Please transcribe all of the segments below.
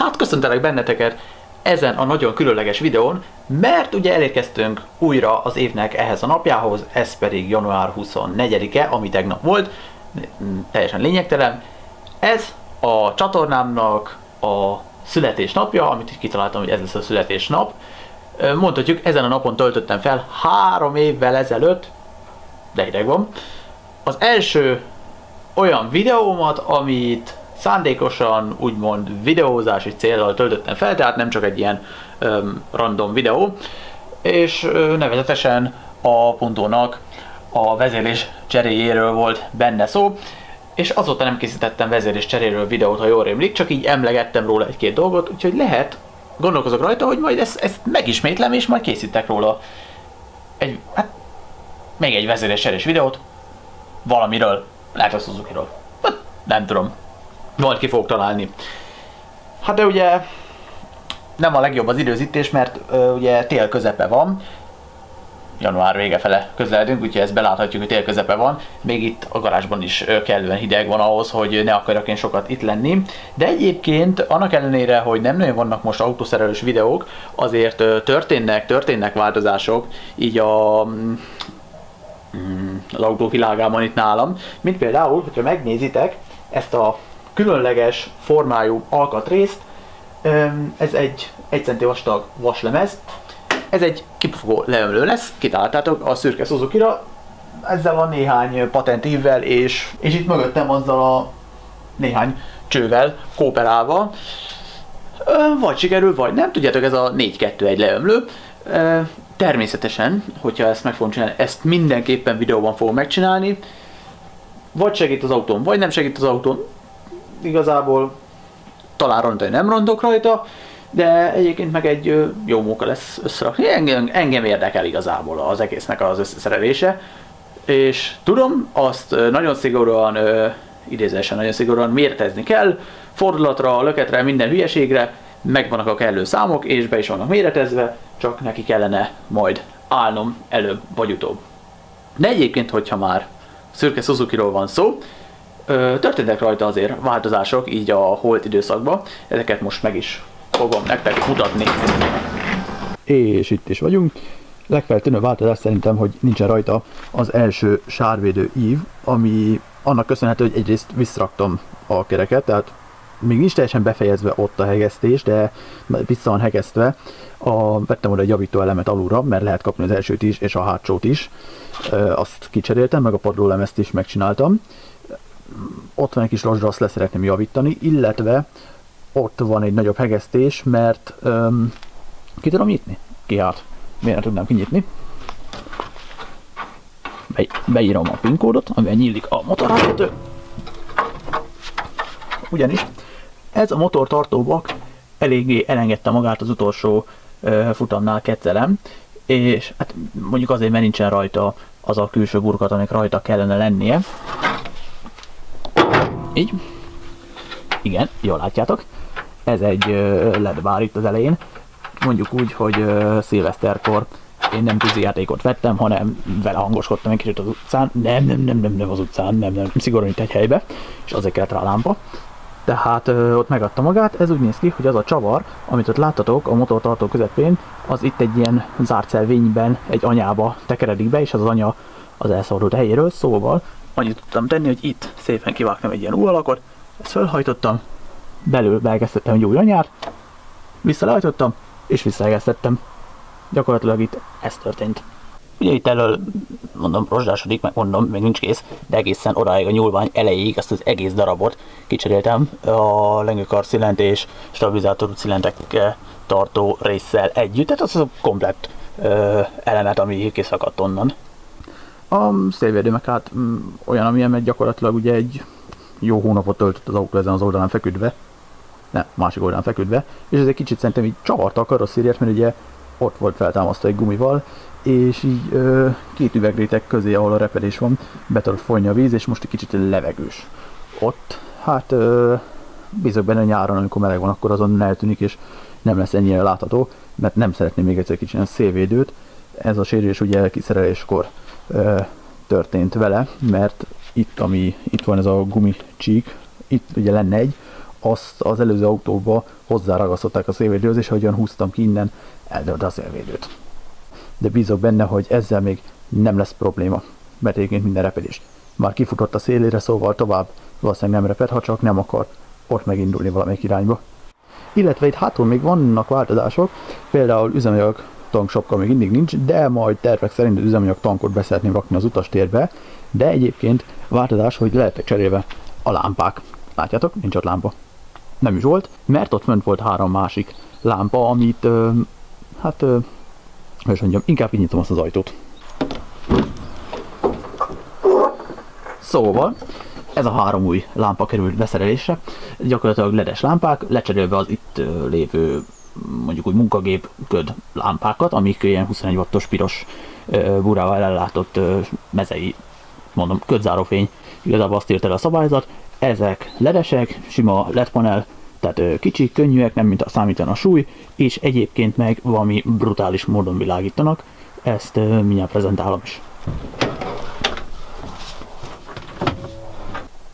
Hát köszöntelek benneteket ezen a nagyon különleges videón, mert ugye elérkeztünk újra az évnek ehhez a napjához, ez pedig január 24-e, ami tegnap volt, teljesen lényegtelen. Ez a csatornámnak a születésnapja, amit is kitaláltam, hogy ez lesz a születésnap. Mondhatjuk, ezen a napon töltöttem fel három évvel ezelőtt, de hideg van, az első olyan videómat, amit szándékosan úgymond videózási célral töltöttem fel, tehát nem csak egy ilyen um, random videó, és nevezetesen a pontónak a vezérlés cseréjéről volt benne szó, és azóta nem készítettem vezérlés cseréről videót, ha jól rémlik, csak így emlegettem róla egy-két dolgot, úgyhogy lehet, gondolkozok rajta, hogy majd ezt, ezt megismétlem, és majd készítek róla egy, hát, még egy vezérlés cserés videót, valamiről, lehet a Suzuki-ról. Hát, nem tudom, majd ki fogok találni. Hát de ugye nem a legjobb az időzítés, mert ö, ugye tél közepe van, január vége fele közeledünk, úgyhogy ezt beláthatjuk, hogy tél közepe van. Még itt a garázsban is kellően hideg van ahhoz, hogy ne akarjak én sokat itt lenni. De egyébként annak ellenére, hogy nem nagyon vannak most autószerelős videók, azért történnek, történnek változások, így a mm, az autóvilágában itt nálam, mint például, hogyha megnézitek ezt a különleges formájú alkatrészt, ez egy 1 cm vastag vaslemez, ez egy kipufogó leömlő lesz, kitaláltátok a szürke suzuki -ra. ezzel van néhány patentívvel, és, és itt mögöttem azzal a néhány csővel kooperálva. Vagy sikerül, vagy nem, tudjátok, ez a 4-2-1 leömlő. Természetesen, hogyha ezt meg fogom csinálni, ezt mindenképpen videóban fogom megcsinálni. Vagy segít az autón, vagy nem segít az autón. Igazából talán rontani nem rontok rajta, de egyébként meg egy jó munka lesz összerakni. Engem, engem érdekel igazából az egésznek az összeszerelése, és tudom, azt nagyon szigorúan, idézésen nagyon szigorúan mértezni kell, fordulatra, löketre, minden hülyeségre, megvannak a kellő számok, és be is vannak méretezve, csak neki kellene majd állnom előbb vagy utóbb. De egyébként, hogyha már szürke Suzuki-ról van szó, történtek rajta azért változások így a holt időszakban, ezeket most meg is fogom nektek mutatni. És itt is vagyunk. Legfeltűnő változás szerintem, hogy nincsen rajta az első sárvédő ív, ami annak köszönhető, hogy egyrészt visszraktam a kereket, tehát még nincs teljesen befejezve ott a hegesztés, de vissza van hegesztve. A, vettem oda egy javító elemet alulra, mert lehet kapni az elsőt is, és a hátsót is. E, azt kicseréltem, meg a padlólemezt is megcsináltam. Ott van egy kis rozsda, azt leszeretném javítani, illetve ott van egy nagyobb hegesztés, mert um, ki tudom nyitni? Ki hát? Miért nem tudnám kinyitni? Be, beírom a PIN kódot, amivel nyílik a motorháztető. Ugyanis ez a motortartóbak eléggé elengedte magát az utolsó uh, futamnál kettelem, és hát mondjuk azért, mert nincsen rajta az a külső burkat, amik rajta kellene lennie. Így. Igen, jól látjátok ez egy LED bár itt az elején. Mondjuk úgy, hogy szilveszterkor én nem játékot vettem, hanem vele hangoskodtam egy kicsit az utcán. Nem, nem, nem, nem, nem az utcán, nem, nem, szigorúan itt egy helybe, és azért kellett rá lámpa. Tehát ö, ott megadta magát, ez úgy néz ki, hogy az a csavar, amit ott láttatok a motortartó közepén, az itt egy ilyen zárt szelvényben egy anyába tekeredik be, és az anya az elszabadult helyéről, szóval annyit tudtam tenni, hogy itt szépen kivágtam egy ilyen új alakot, ezt felhajtottam, belül beegesztettem egy új anyát, visszalehajtottam, és visszaegesztettem. Gyakorlatilag itt ez történt. Ugye itt elől, mondom, rozsdásodik, meg mondom, még nincs kész, de egészen odáig a nyúlvány elejéig ezt az egész darabot kicseréltem a lengőkar szilent és stabilizátorú szilentek tartó résszel együtt, tehát az a komplett ö, elemet, ami kiszakadt onnan. A szélvédő meg hát mm, olyan, amilyen, mert gyakorlatilag ugye egy jó hónapot töltött az autó ezen az oldalán feküdve, nem, másik oldalán feküdve, és ez egy kicsit szerintem így csavarta a karosszériát, mert ugye ott volt feltámasztva egy gumival, és így ö, két üvegrétek közé, ahol a repedés van, be tudott folyni a víz, és most egy kicsit levegős. Ott, hát ö, bízok benne nyáron, amikor meleg van, akkor azon eltűnik, és nem lesz ennyire látható, mert nem szeretném még egyszer kicsit szélvédőt. Ez a sérülés ugye kiszereléskor történt vele, mert itt, ami itt van ez a gumicsík, itt ugye lenne egy, azt az előző autóba hozzáragasztották a szélvédőhöz, és ahogyan húztam ki innen, eldőlt a szélvédőt. De bízok benne, hogy ezzel még nem lesz probléma, mert egyébként minden repedés már kifutott a szélére, szóval tovább valószínűleg nem reped, ha csak nem akar ott megindulni valamelyik irányba. Illetve itt hátul még vannak változások, például üzemanyag tanksapka még mindig nincs, de majd tervek szerint az üzemanyag tankot be szeretném rakni az utastérbe, de egyébként változás, hogy lehetek cserélve a lámpák. Látjátok, nincs ott lámpa. Nem is volt, mert ott fönt volt három másik lámpa, amit, ö, hát, ö, hogy mondjam, inkább így nyitom azt az ajtót. Szóval, ez a három új lámpa került beszerelésre, gyakorlatilag ledes lámpák, lecserélve az itt lévő mondjuk úgy munkagép köd lámpákat, amik ilyen 21 wattos piros burával ellátott mezei, mondom, ködzárófény, igazából azt írt el a szabályzat, ezek ledesek, sima LED panel, tehát kicsi, könnyűek, nem mint a számítan a súly, és egyébként meg valami brutális módon világítanak, ezt mindjárt prezentálom is.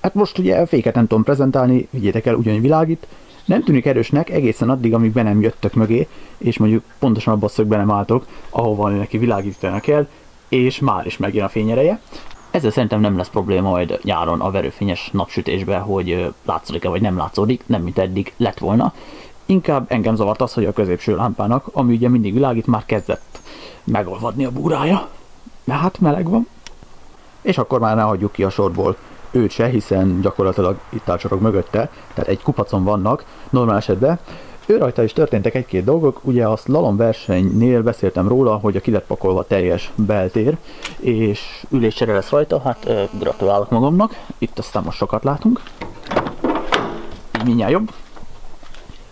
Hát most ugye a féket nem tudom prezentálni, vigyétek el, ugyanúgy világít. Nem tűnik erősnek egészen addig, amíg be nem jöttök mögé, és mondjuk pontosan abban a szögben nem álltok, ahova neki világítanak kell, és már is megjön a fényereje. Ezzel szerintem nem lesz probléma majd nyáron a verőfényes napsütésben, hogy látszódik-e vagy nem látszódik, nem mint eddig lett volna. Inkább engem zavart az, hogy a középső lámpának, ami ugye mindig világít, már kezdett megolvadni a búrája. Mert hát meleg van. És akkor már ne hagyjuk ki a sorból őt se, hiszen gyakorlatilag itt áll mögötte, tehát egy kupacon vannak normál esetben. Ő rajta is történtek egy-két dolgok, ugye a slalom versenynél beszéltem róla, hogy a ki teljes beltér, és üléscsere lesz rajta, hát gratulálok magamnak, itt aztán most sokat látunk. Így mindjárt jobb.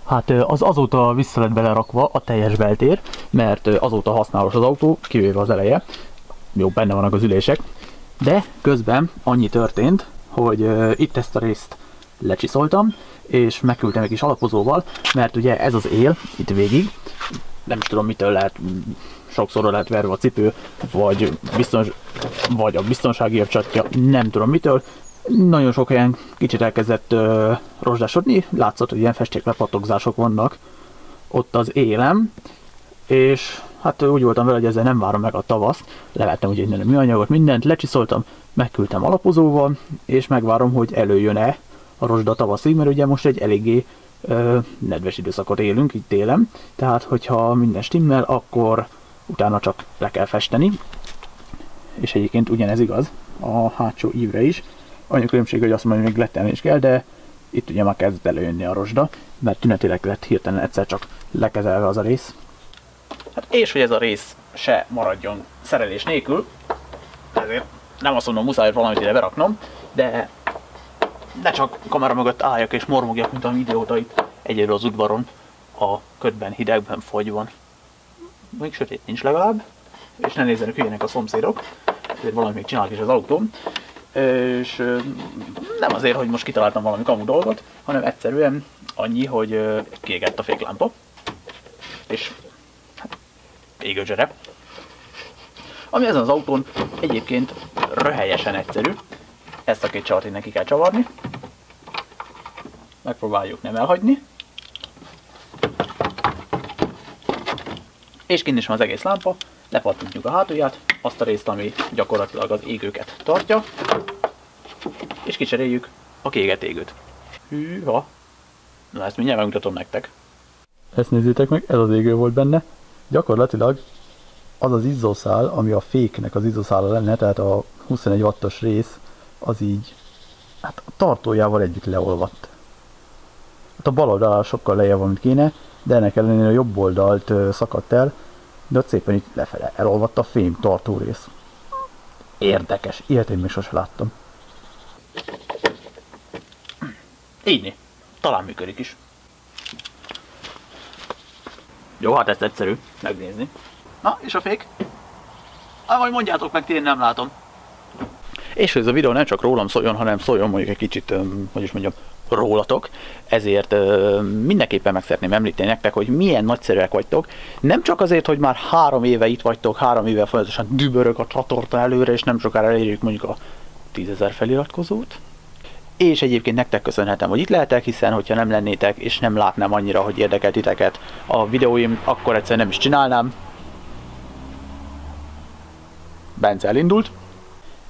Hát az azóta vissza lett belerakva a teljes beltér, mert azóta használos az autó, kivéve az eleje. Jó, benne vannak az ülések, de közben annyi történt, hogy uh, itt ezt a részt lecsiszoltam, és megküldtem egy kis alapozóval, mert ugye ez az él itt végig, nem is tudom mitől lehet, sokszor lehet verve a cipő, vagy, biztons, vagy a biztonsági csatja, nem tudom mitől, nagyon sok helyen kicsit elkezdett uh, rozsdásodni, látszott, hogy ilyen festéklepatogzások vannak ott az élem, és hát úgy voltam vele, hogy ezzel nem várom meg a tavaszt, levettem ugye innen a műanyagot, mindent, lecsiszoltam, megküldtem alapozóval, és megvárom, hogy előjön-e a rozsda tavaszig, mert ugye most egy eléggé ö, nedves időszakot élünk itt télen, tehát hogyha minden stimmel, akkor utána csak le kell festeni, és egyébként ugyanez igaz a hátsó ívre is. Annyi különbség, hogy azt mondja, hogy még lettelni is kell, de itt ugye már kezd előjönni a rozsda, mert tünetileg lett hirtelen egyszer csak lekezelve az a rész. Hát és hogy ez a rész se maradjon szerelés nélkül, ezért nem azt mondom, muszáj valamit ide beraknom, de ne csak kamera mögött álljak és mormogjak, mint a videóta itt egyedül az udvaron, a ködben, hidegben, fogyban. Még sötét nincs legalább, és ne nézzenek hülyének a szomszédok, ezért valamit még csinálok is az autóm. És nem azért, hogy most kitaláltam valami kamu dolgot, hanem egyszerűen annyi, hogy kiégett a féklámpa, és égőzsere. Ami ezen az autón egyébként röhelyesen egyszerű. Ezt a két csavart neki kell csavarni. Megpróbáljuk nem elhagyni. És kint is van az egész lámpa. Lepattintjuk a hátulját, azt a részt, ami gyakorlatilag az égőket tartja. És kicseréljük a kéget égőt. Hűha! Na ezt mindjárt megmutatom nektek. Ezt nézzétek meg, ez az égő volt benne. Gyakorlatilag az az izzószál, ami a féknek az izzószála lenne, tehát a 21 wattos rész, az így hát a tartójával együtt leolvadt. Hát a bal oldal sokkal lejjebb van, mint kéne, de ennek ellenére a jobb oldalt szakadt el, de ott szépen itt lefele elolvadt a fém tartó rész. Érdekes, ilyet én még sose láttam. Így Talán működik is. Jó, hát ez egyszerű megnézni. Na, és a fék? Ah, majd mondjátok meg, én nem látom. És hogy ez a videó nem csak rólam szóljon, hanem szóljon mondjuk egy kicsit, hogy is mondjam, rólatok, ezért mindenképpen meg szeretném említeni nektek, hogy milyen nagyszerűek vagytok. Nem csak azért, hogy már három éve itt vagytok, három éve folyamatosan dübörök a csatorta előre, és nem sokára elérjük mondjuk a 10.000 feliratkozót. És egyébként nektek köszönhetem, hogy itt lehetek, hiszen hogyha nem lennétek, és nem látnám annyira, hogy érdekel titeket a videóim, akkor egyszerűen nem is csinálnám. Bence elindult.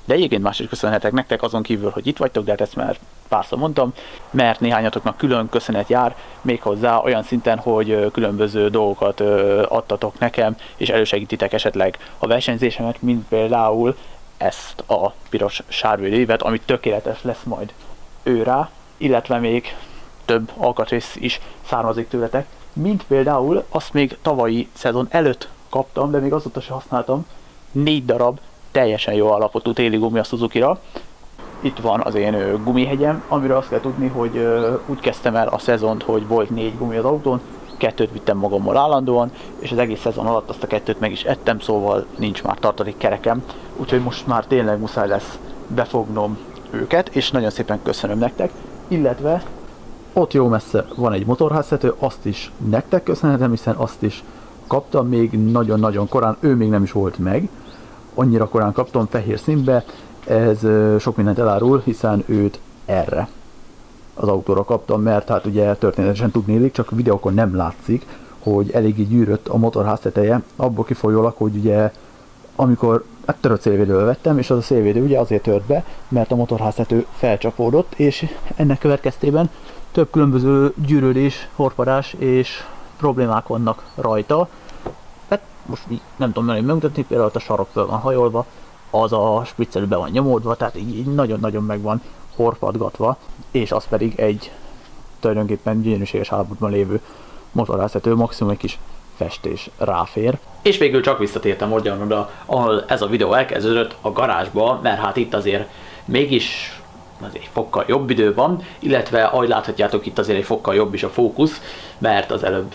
De egyébként más is köszönhetek nektek azon kívül, hogy itt vagytok, de hát ezt már párszor mondtam, mert néhányatoknak külön köszönet jár, méghozzá olyan szinten, hogy különböző dolgokat adtatok nekem, és elősegítitek esetleg a versenyzésemet, mint például ezt a piros sárvédévet, ami tökéletes lesz majd őrá, illetve még több alkatrész is származik tőletek, mint például azt még tavalyi szezon előtt kaptam, de még azóta sem használtam, négy darab teljesen jó alapotú téli gumi a Suzuki-ra. Itt van az én gumihegyem, amiről azt kell tudni, hogy úgy kezdtem el a szezont, hogy volt négy gumi az autón, kettőt vittem magammal állandóan, és az egész szezon alatt azt a kettőt meg is ettem, szóval nincs már tartalék kerekem, úgyhogy most már tényleg muszáj lesz befognom őket, és nagyon szépen köszönöm nektek, illetve ott jó messze van egy motorháztető, azt is nektek köszönhetem, hiszen azt is kaptam még nagyon-nagyon korán, ő még nem is volt meg, annyira korán kaptam fehér színbe, ez sok mindent elárul, hiszen őt erre az autóra kaptam, mert hát ugye történetesen tudnélik, csak videókon nem látszik, hogy eléggé gyűrött a motor házteteje, abból kifolyólag, hogy ugye amikor hát törött szélvédővel vettem, és az a szélvédő ugye azért tört be, mert a motorháztető felcsapódott, és ennek következtében több különböző gyűrődés, horpadás és problémák vannak rajta, most így nem tudom menni megmutatni, például a sarok föl van hajolva, az a spriccelő be van nyomódva, tehát így nagyon-nagyon meg van horpadgatva, és az pedig egy tulajdonképpen gyönyörűséges állapotban lévő motorháztető, maximum egy kis festés ráfér. És végül csak visszatértem oda, ahol ez a videó elkezdődött, a garázsba, mert hát itt azért mégis azért egy fokkal jobb idő van, illetve ahogy láthatjátok itt azért egy fokkal jobb is a fókusz, mert az előbb,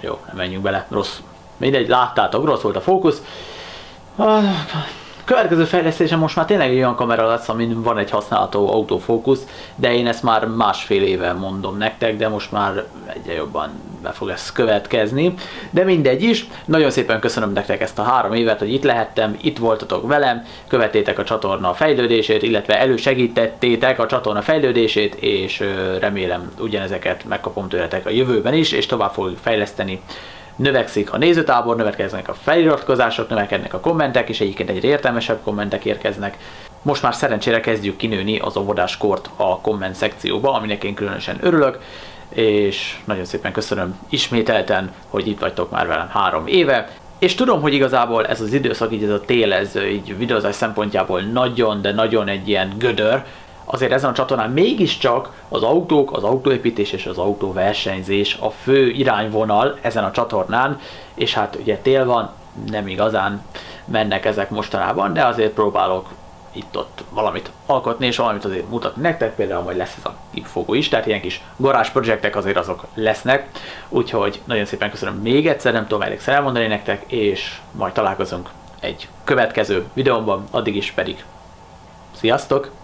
jó, nem menjünk bele, rossz mindegy, láttátok, rossz volt a fókusz. Következő fejlesztésem most már tényleg egy olyan kamera lesz, amin van egy használható autofókusz, de én ezt már másfél éve mondom nektek, de most már egyre jobban be fog ez következni. De mindegy is, nagyon szépen köszönöm nektek ezt a három évet, hogy itt lehettem, itt voltatok velem, követétek a csatorna fejlődését, illetve elősegítettétek a csatorna fejlődését, és remélem ugyanezeket megkapom tőletek a jövőben is, és tovább fogjuk fejleszteni növekszik a nézőtábor, növekednek a feliratkozások, növekednek a kommentek, és egyébként egyre értelmesebb kommentek érkeznek. Most már szerencsére kezdjük kinőni az óvodáskort a komment szekcióba, aminek én különösen örülök, és nagyon szépen köszönöm ismételten, hogy itt vagytok már velem három éve. És tudom, hogy igazából ez az időszak, így ez a tél, ez így videózás szempontjából nagyon, de nagyon egy ilyen gödör, azért ezen a csatornán mégiscsak az autók, az autóépítés és az autóversenyzés a fő irányvonal ezen a csatornán, és hát ugye tél van, nem igazán mennek ezek mostanában, de azért próbálok itt-ott valamit alkotni, és valamit azért mutatni nektek, például majd lesz ez a tipfogó is, tehát ilyen kis garázs projektek azért azok lesznek, úgyhogy nagyon szépen köszönöm még egyszer, nem tudom elég elmondani nektek, és majd találkozunk egy következő videómban, addig is pedig sziasztok!